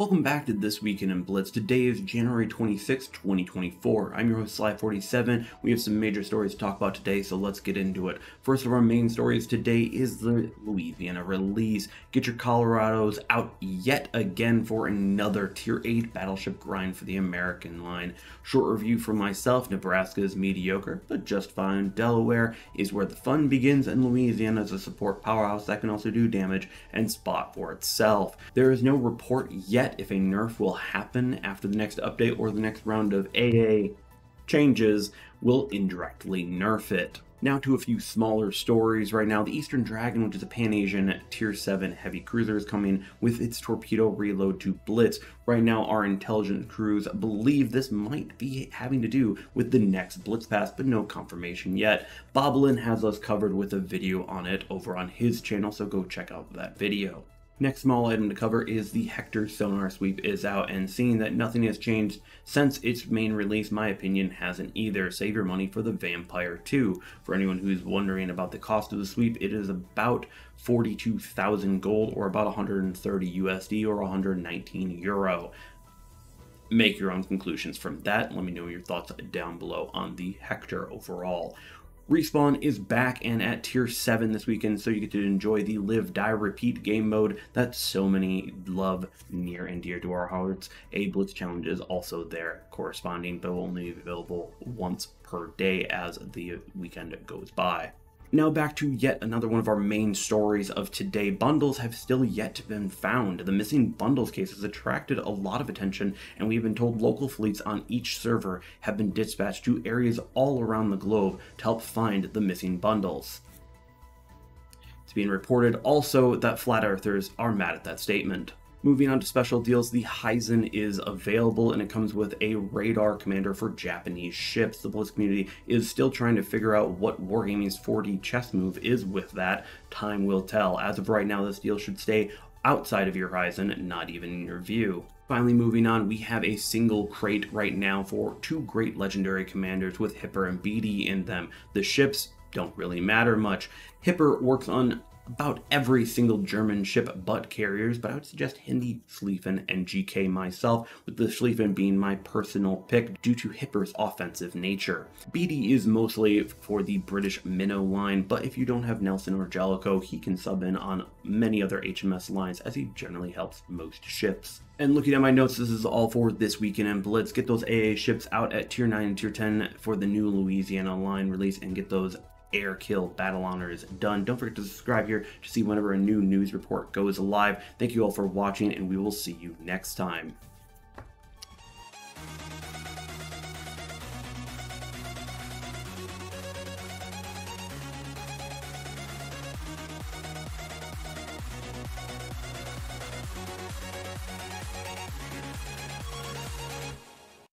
Welcome back to This Weekend in Blitz. Today is January 26, 2024. I'm your host, Slai47. We have some major stories to talk about today, so let's get into it. First of our main stories today is the Louisiana release. Get your Colorados out yet again for another Tier 8 battleship grind for the American line. Short review from myself, Nebraska is mediocre, but just fine. Delaware is where the fun begins, and Louisiana is a support powerhouse that can also do damage and spot for itself. There is no report yet if a nerf will happen after the next update or the next round of AA changes will indirectly nerf it. Now to a few smaller stories. Right now, the Eastern Dragon, which is a Pan-Asian Tier 7 heavy cruiser, is coming with its torpedo reload to Blitz. Right now, our intelligence crews believe this might be having to do with the next Blitz Pass, but no confirmation yet. Boblin has us covered with a video on it over on his channel, so go check out that video. Next small item to cover is the Hector sonar sweep is out and seeing that nothing has changed since its main release, my opinion hasn't either. Save your money for the Vampire 2. For anyone who's wondering about the cost of the sweep, it is about 42,000 gold or about 130 USD or 119 euro. Make your own conclusions from that. Let me know your thoughts down below on the Hector overall. Respawn is back and at tier 7 this weekend, so you get to enjoy the live, die, repeat game mode that so many love near and dear to our hearts. A Blitz challenge is also there corresponding, will only available once per day as the weekend goes by. Now back to yet another one of our main stories of today. Bundles have still yet been found. The missing bundles case has attracted a lot of attention, and we've been told local fleets on each server have been dispatched to areas all around the globe to help find the missing bundles. It's being reported also that flat earthers are mad at that statement. Moving on to special deals, the Heisen is available and it comes with a radar commander for Japanese ships. The Blitz community is still trying to figure out what Wargaming's 4D chess move is with that. Time will tell. As of right now, this deal should stay outside of your horizon, not even in your view. Finally, moving on, we have a single crate right now for two great legendary commanders with Hipper and BD in them. The ships don't really matter much. Hipper works on about every single German ship but carriers, but I would suggest Hindi, Schlieffen, and GK myself, with the Schlieffen being my personal pick due to Hipper's offensive nature. BD is mostly for the British Minnow line, but if you don't have Nelson or Jellicoe, he can sub in on many other HMS lines as he generally helps most ships. And looking at my notes, this is all for this weekend in Blitz. Get those AA ships out at Tier 9 and Tier 10 for the new Louisiana line release and get those air kill battle Honor is done. Don't forget to subscribe here to see whenever a new news report goes live. Thank you all for watching, and we will see you next time.